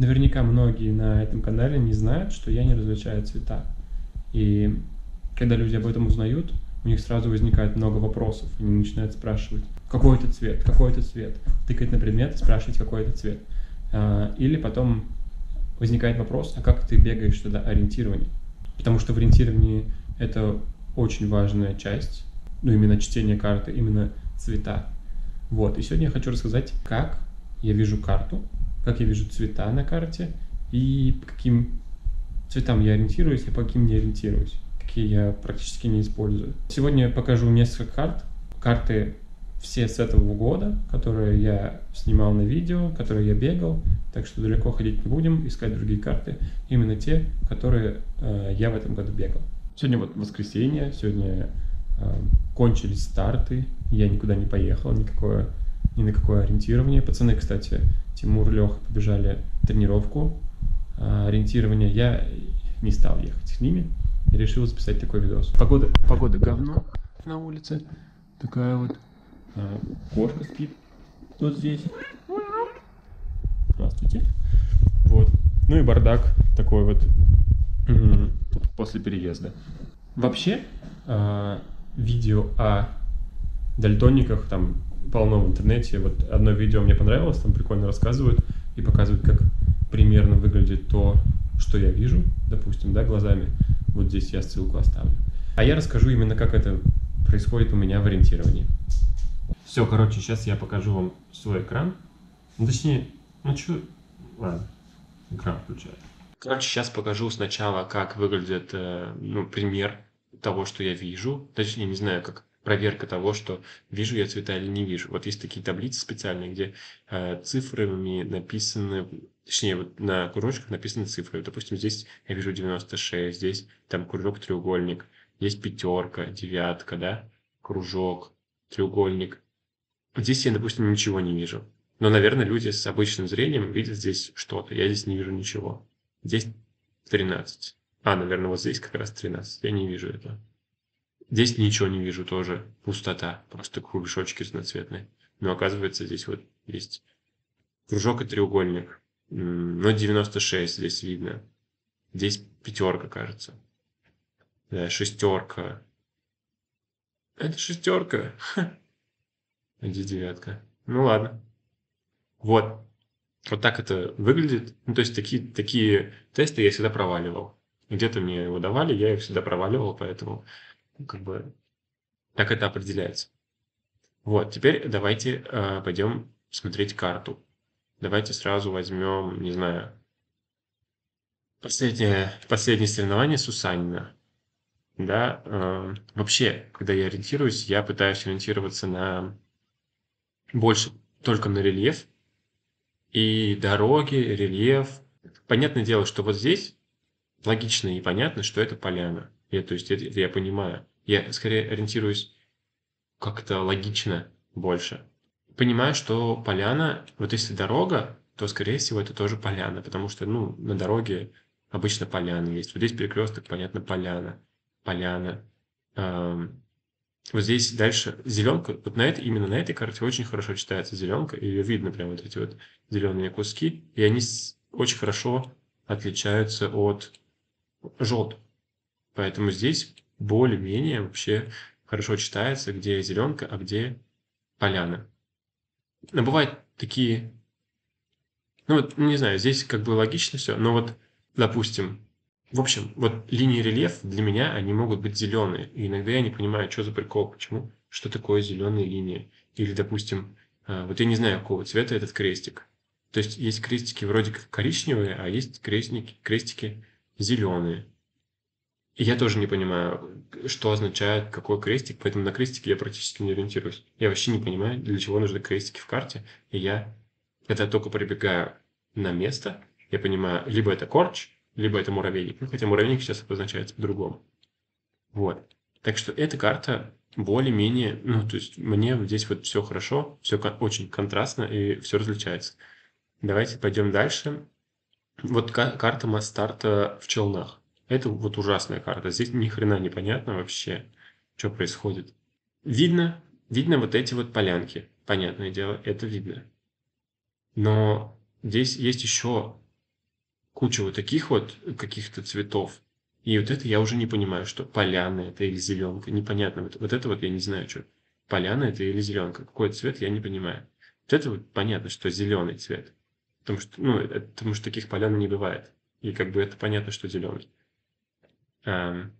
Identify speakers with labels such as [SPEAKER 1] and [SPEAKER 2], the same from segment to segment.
[SPEAKER 1] наверняка многие на этом канале не знают, что я не различаю цвета. И когда люди об этом узнают, у них сразу возникает много вопросов. Они начинают спрашивать, какой это цвет, какой это цвет. Тыкать на предмет и спрашивать, какой это цвет. А, или потом возникает вопрос, а как ты бегаешь тогда ориентирование? Потому что в ориентировании это очень важная часть, ну именно чтение карты, именно цвета. Вот, и сегодня я хочу рассказать, как я вижу карту, как я вижу цвета на карте и по каким цветам я ориентируюсь и по каким не ориентируюсь, какие я практически не использую. Сегодня я покажу несколько карт. Карты все с этого года, которые я снимал на видео, которые я бегал, так что далеко ходить не будем, искать другие карты, именно те, которые э, я в этом году бегал. Сегодня вот воскресенье, сегодня э, кончились старты, я никуда не поехал, никакое, ни на какое ориентирование. Пацаны, кстати, Тимур, Леха побежали тренировку э, ориентирования. Я не стал ехать с ними и решил записать такой видос. Погода, погода говно на улице, такая вот а, кошка спит вот здесь. Здравствуйте. Вот. Ну и бардак такой вот после переезда. Вообще, а, видео о дальтониках там полно в интернете. Вот одно видео мне понравилось, там прикольно рассказывают и показывают, как примерно выглядит то, что я вижу, допустим, да, глазами. Вот здесь я ссылку оставлю. А я расскажу именно, как это происходит у меня в ориентировании. Все, короче, сейчас я покажу вам свой экран. Ну, точнее, ну что, ладно, экран включаю. Короче, сейчас покажу сначала, как выглядит, э, ну, пример того, что я вижу. Точнее, не знаю, как проверка того, что вижу я цвета или не вижу. Вот есть такие таблицы специальные, где э, цифрами написаны, точнее, вот на кружочках написаны цифры. Допустим, здесь я вижу 96, здесь там кружок, треугольник, есть пятерка, девятка, да, кружок, треугольник. Здесь я, допустим, ничего не вижу. Но, наверное, люди с обычным зрением видят здесь что-то. Я здесь не вижу ничего. Здесь 13. А, наверное, вот здесь как раз 13. Я не вижу этого. Здесь ничего не вижу тоже. Пустота. Просто кругляшочки разноцветные. Но оказывается, здесь вот есть кружок и треугольник. Но 96 здесь видно. Здесь пятерка, кажется. Да, шестерка. Это шестерка. А где девятка? Ну ладно. Вот. Вот так это выглядит. Ну, то есть такие, такие тесты я всегда проваливал. Где-то мне его давали, я их всегда проваливал, поэтому как бы так это определяется. Вот, теперь давайте э, пойдем смотреть карту. Давайте сразу возьмем, не знаю, последнее, последнее соревнование Сусанина. Да, э, вообще, когда я ориентируюсь, я пытаюсь ориентироваться на больше только на рельеф. И дороги, рельеф. Понятное дело, что вот здесь логично и понятно, что это поляна. Я, то есть это, это я понимаю. Я скорее ориентируюсь как-то логично больше. Понимаю, что поляна, вот если дорога, то, скорее всего, это тоже поляна, потому что, ну, на дороге обычно поляна есть. Вот здесь перекресток, понятно, поляна. Поляна. Эм, вот здесь дальше зеленка, вот на этой, именно на этой карте очень хорошо читается зеленка, ее видно прямо вот эти вот зеленые куски, и они очень хорошо отличаются от желтых. Поэтому здесь более-менее вообще хорошо читается, где зеленка, а где поляна. Но бывают такие, ну вот, не знаю, здесь как бы логично все, но вот, допустим, в общем, вот линии рельефа для меня, они могут быть зеленые. И иногда я не понимаю, что за прикол, почему, что такое зеленые линии. Или, допустим, а, вот я не знаю, какого цвета этот крестик. То есть есть крестики вроде как коричневые, а есть крестики, крестики зеленые. Я тоже не понимаю, что означает какой крестик, поэтому на крестике я практически не ориентируюсь. Я вообще не понимаю, для чего нужны крестики в карте. И я, когда только прибегаю на место, я понимаю, либо это корч, либо это муравейник. Ну, хотя муравейник сейчас обозначается по-другому. Вот. Так что эта карта более-менее, ну, то есть мне здесь вот все хорошо, все очень контрастно и все различается. Давайте пойдем дальше. Вот карта Мастарта в Челнах. Это вот ужасная карта. Здесь ни хрена не понятно вообще, что происходит. Видно, видно вот эти вот полянки. Понятное дело, это видно. Но здесь есть еще куча вот таких вот каких-то цветов. И вот это я уже не понимаю, что поляна это или зеленка. Непонятно. Вот, вот это вот я не знаю, что. Поляна это или зеленка. Какой цвет, я не понимаю. Вот это вот понятно, что зеленый цвет. Потому что, ну, это, потому что таких полян не бывает. И как бы это понятно, что зеленый. А,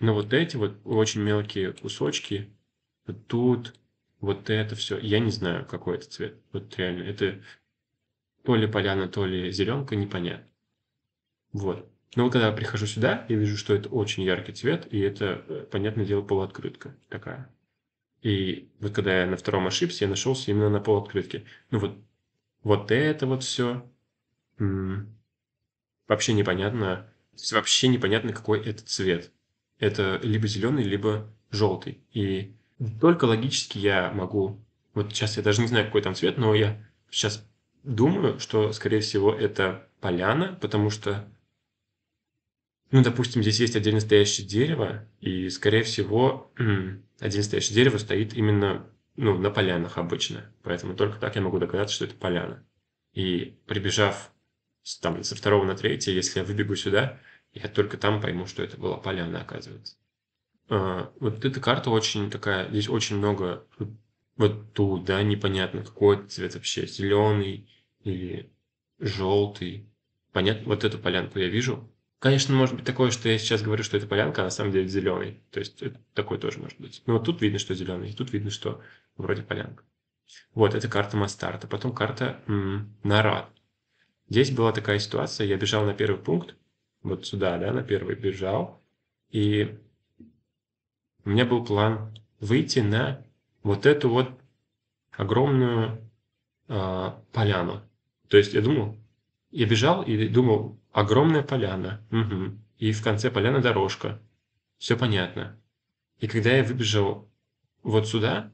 [SPEAKER 1] но вот эти вот очень мелкие кусочки, вот тут, вот это все, я не знаю, какой это цвет. Вот реально, это то ли поляна, то ли зеленка, непонятно. Вот. Но когда я прихожу сюда, я вижу, что это очень яркий цвет, и это, э, понятное дело, полуоткрытка такая. И вот когда я на втором ошибся, я нашелся именно на полуоткрытке. Ну вот, вот это вот все вообще непонятно, то есть вообще непонятно, какой это цвет. Это либо зеленый, либо желтый. И только логически я могу... Вот сейчас я даже не знаю, какой там цвет, но я сейчас думаю, что, скорее всего, это поляна, потому что ну, допустим, здесь есть отдельно стоящее дерево, и, скорее всего, отдельно стоящее дерево стоит именно ну, на полянах обычно. Поэтому только так я могу догадаться, что это поляна. И прибежав там, со второго на третье, если я выбегу сюда, я только там пойму, что это была поляна, оказывается. А, вот эта карта очень такая, здесь очень много, вот тут, да, непонятно, какой цвет вообще, зеленый или желтый. Понятно, вот эту полянку я вижу, Конечно, может быть такое, что я сейчас говорю, что это полянка, а на самом деле зеленый. То есть такое тоже может быть. Но вот тут видно, что зеленый, и тут видно, что вроде полянка. Вот, это карта Мастарта. Потом карта м, Нарад. Здесь была такая ситуация, я бежал на первый пункт, вот сюда, да, на первый бежал, и у меня был план выйти на вот эту вот огромную э, поляну. То есть я думал, я бежал и думал, огромная поляна, угу. и в конце поляны дорожка. Все понятно. И когда я выбежал вот сюда,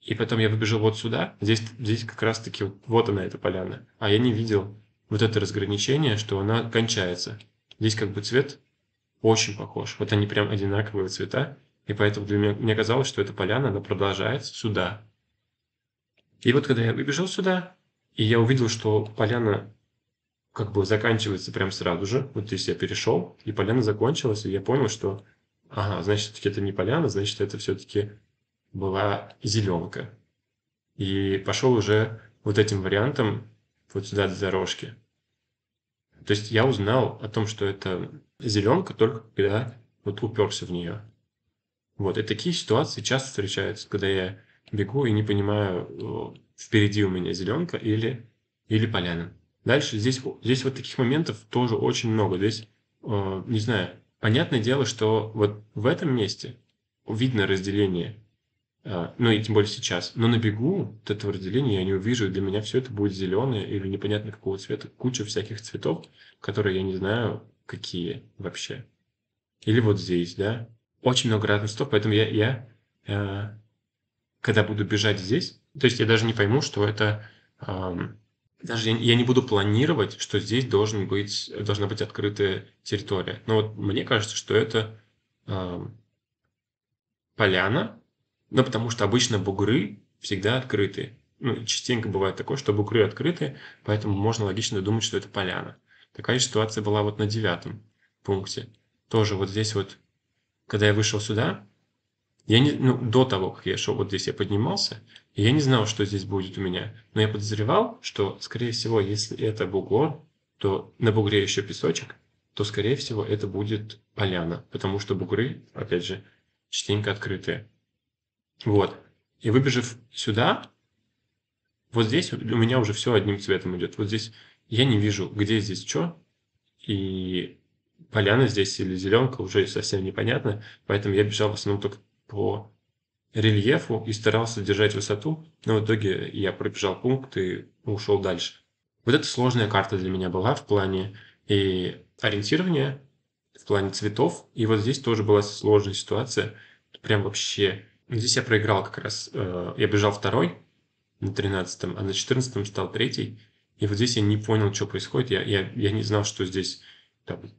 [SPEAKER 1] и потом я выбежал вот сюда, здесь, здесь как раз-таки вот, вот она, эта поляна. А я не видел вот это разграничение, что она кончается. Здесь как бы цвет очень похож. Вот они прям одинаковые цвета. И поэтому для меня, мне казалось, что эта поляна, она продолжается сюда. И вот когда я выбежал сюда, и я увидел, что поляна как бы заканчивается прям сразу же. Вот здесь я перешел, и поляна закончилась, и я понял, что, ага, значит, это не поляна, значит, это все-таки была зеленка. И пошел уже вот этим вариантом вот сюда до дорожки. То есть я узнал о том, что это зеленка только когда вот уперся в нее. Вот, и такие ситуации часто встречаются, когда я бегу и не понимаю, впереди у меня зеленка или, или поляна. Дальше здесь, здесь вот таких моментов тоже очень много. Здесь, э, не знаю, понятное дело, что вот в этом месте видно разделение, ну и тем более сейчас. Но на бегу вот этого разделения я не увижу, для меня все это будет зеленое или непонятно какого цвета, куча всяких цветов, которые я не знаю, какие вообще. Или вот здесь, да. Очень много разных цветов, поэтому я, я э, когда буду бежать здесь, то есть я даже не пойму, что это эм, даже я, я не буду планировать, что здесь должен быть, должна быть открытая территория. Но вот мне кажется, что это э, поляна, ну, потому что обычно бугры всегда открыты. Ну, частенько бывает такое, что бугры открыты, поэтому можно логично думать, что это поляна. Такая ситуация была вот на девятом пункте. Тоже вот здесь вот, когда я вышел сюда, я не, ну, до того, как я шел, вот здесь я поднимался, и я не знал, что здесь будет у меня. Но я подозревал, что, скорее всего, если это бугор, то на бугре еще песочек, то, скорее всего, это будет поляна. Потому что бугры, опять же, частенько открытые. Вот. И выбежав сюда, вот здесь у меня уже все одним цветом идет. Вот здесь я не вижу, где здесь что. И поляна здесь или зеленка уже совсем непонятно. Поэтому я бежал в основном только по рельефу и старался держать высоту, но в итоге я пробежал пункт и ушел дальше. Вот это сложная карта для меня была в плане и ориентирования, в плане цветов. И вот здесь тоже была сложная ситуация. Прям вообще... Здесь я проиграл как раз. Э, я бежал второй на 13 а на 14 стал третий. И вот здесь я не понял, что происходит. Я, я, я не знал, что здесь там,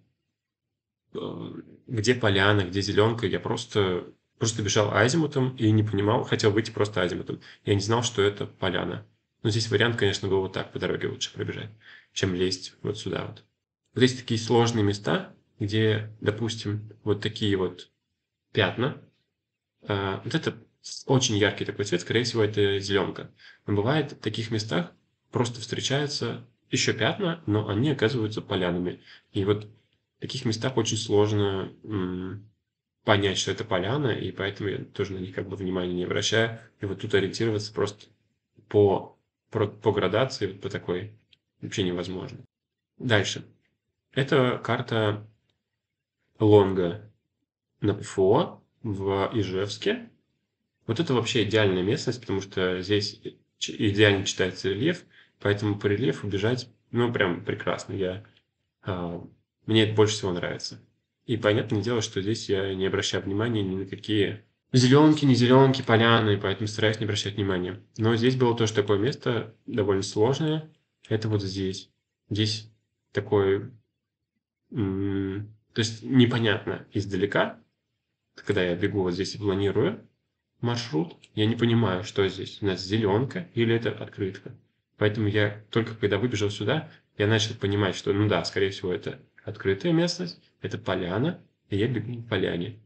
[SPEAKER 1] э, где поляна, где зеленка. Я просто Просто бежал азимутом и не понимал, хотел выйти просто азимутом. Я не знал, что это поляна. Но здесь вариант, конечно, был вот так, по дороге лучше пробежать. чем лезть вот сюда вот. Вот есть такие сложные места, где, допустим, вот такие вот пятна. А, вот это очень яркий такой цвет, скорее всего, это зеленка. Но бывает в таких местах просто встречаются еще пятна, но они оказываются полянами. И вот в таких местах очень сложно понять, что это поляна, и поэтому я тоже на них как бы внимания не обращаю. И вот тут ориентироваться просто по, по, по градации, по такой, вообще невозможно. Дальше. Это карта Лонга на ПФО в Ижевске. Вот это вообще идеальная местность, потому что здесь идеально читается рельеф, поэтому по рельефу бежать, ну, прям прекрасно. Я, а, мне это больше всего нравится. И понятное дело, что здесь я не обращаю внимания ни на какие зеленки, не зеленки, поляны, поэтому стараюсь не обращать внимания. Но здесь было тоже такое место довольно сложное. Это вот здесь. Здесь такое... То есть непонятно издалека, когда я бегу вот здесь и планирую маршрут, я не понимаю, что здесь. У нас зеленка или это открытка. Поэтому я только когда выбежал сюда, я начал понимать, что, ну да, скорее всего, это открытая местность, это поляна, и я бегу по поляне.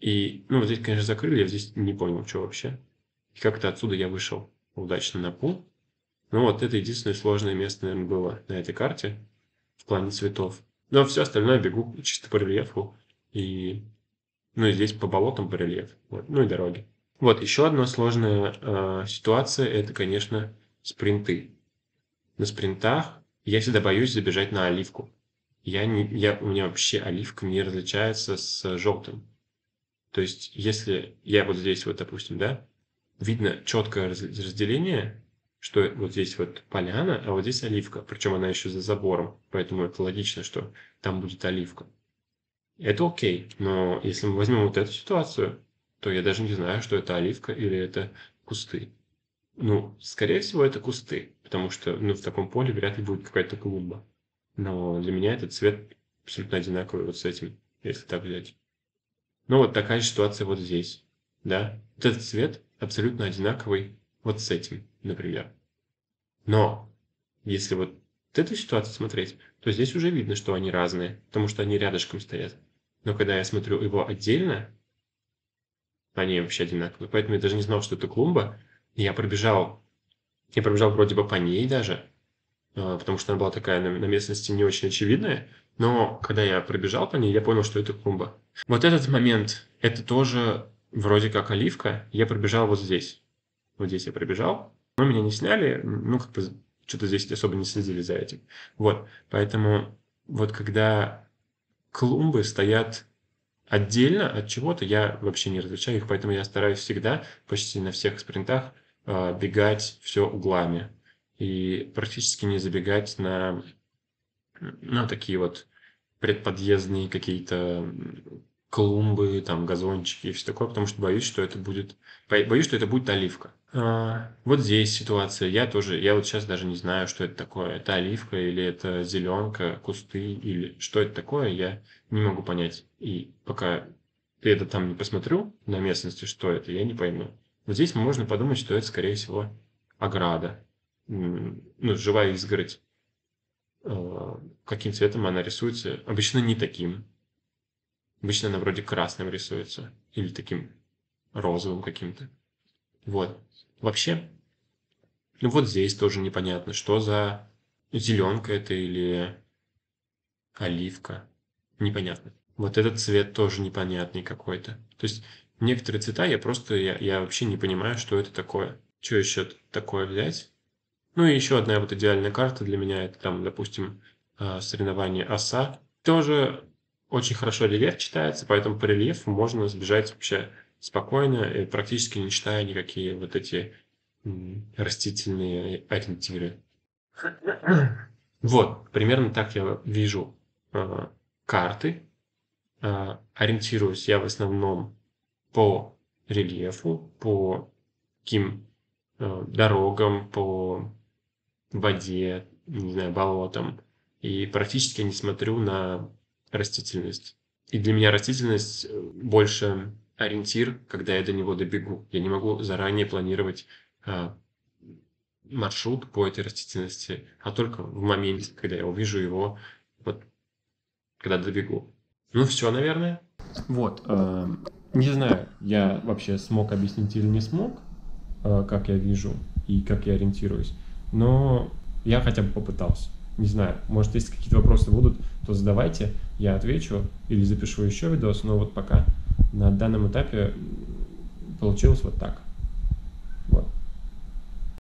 [SPEAKER 1] И, ну, вот здесь, конечно, закрыли, я здесь не понял, что вообще. И как-то отсюда я вышел удачно на пул. Ну вот, это единственное сложное место, наверное, было на этой карте в плане цветов. Но все остальное бегу чисто по рельефу. И, ну, и здесь по болотам по рельефу. Вот, ну и дороги. Вот, еще одна сложная э, ситуация, это, конечно, спринты. На спринтах я всегда боюсь забежать на оливку я не, я, у меня вообще оливка не различается с желтым. То есть, если я вот здесь вот, допустим, да, видно четкое разделение, что вот здесь вот поляна, а вот здесь оливка. Причем она еще за забором. Поэтому это логично, что там будет оливка. Это окей. Но если мы возьмем вот эту ситуацию, то я даже не знаю, что это оливка или это кусты. Ну, скорее всего, это кусты. Потому что ну, в таком поле вряд ли будет какая-то клумба. Но для меня этот цвет абсолютно одинаковый вот с этим, если так взять. Ну вот такая ситуация вот здесь, да. Вот этот цвет абсолютно одинаковый вот с этим, например. Но если вот эту ситуацию смотреть, то здесь уже видно, что они разные, потому что они рядышком стоят. Но когда я смотрю его отдельно, они вообще одинаковые. Поэтому я даже не знал, что это клумба. я пробежал, я пробежал вроде бы по ней даже, а, потому что она была такая на, местности не очень очевидная. Но когда я пробежал по ней, я понял, что это клумба. Вот этот момент, это тоже вроде как оливка. Я пробежал вот здесь. Вот здесь я пробежал. Но меня не сняли, ну, как бы что-то здесь особо не следили за этим. Вот, поэтому вот когда клумбы стоят отдельно от чего-то, я вообще не различаю их, поэтому я стараюсь всегда, почти на всех спринтах, э, бегать все углами и практически не забегать на, на такие вот предподъездные какие-то клумбы, там, газончики и все такое, потому что боюсь, что это будет, боюсь, что это будет оливка. А, вот здесь ситуация, я тоже, я вот сейчас даже не знаю, что это такое, это оливка или это зеленка, кусты, или что это такое, я не могу понять. И пока я это там не посмотрю на местности, что это, я не пойму. Вот здесь можно подумать, что это, скорее всего, ограда ну, живая изгородь, а, каким цветом она рисуется. Обычно не таким. Обычно она вроде красным рисуется. Или таким розовым каким-то. Вот. Вообще, ну вот здесь тоже непонятно, что за зеленка это или оливка. Непонятно. Вот этот цвет тоже непонятный какой-то. То есть некоторые цвета я просто, я, я вообще не понимаю, что это такое. Что еще такое взять? Ну и еще одна вот идеальная карта для меня, это там, допустим, а, соревнование оса. Тоже очень хорошо рельеф читается, поэтому по рельефу можно сбежать вообще спокойно, и практически не читая никакие вот эти растительные ориентиры. Вот, примерно так я вижу э, карты. Э, ориентируюсь я в основном по рельефу, по каким э, дорогам, по воде, не знаю, болотам. И практически не смотрю на растительность. И для меня растительность э, больше ориентир, когда я до него добегу. Я не могу заранее планировать, а, маршрут по этой растительности, а только в моменте, когда я увижу его, вот, когда добегу. Ну все, наверное. Вот, э, не знаю, я вообще смог объяснить или не смог, э, как я вижу и как я ориентируюсь, но я хотя бы попытался. Не знаю, может, если какие-то вопросы будут, то задавайте, я отвечу или запишу еще видос, но вот пока на данном этапе получилось вот так. Вот.